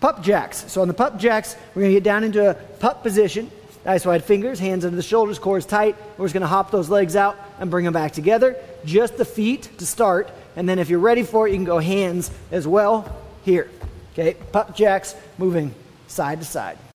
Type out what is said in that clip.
PUPP jacks. So on the PUPP jacks, we're going to get down into a PUPP position. Nice wide fingers, hands under the shoulders, core is tight. We're just going to hop those legs out and bring them back together. Just the feet to start. And then if you're ready for it, you can go hands as well here. Okay, PUPP jacks moving side to side.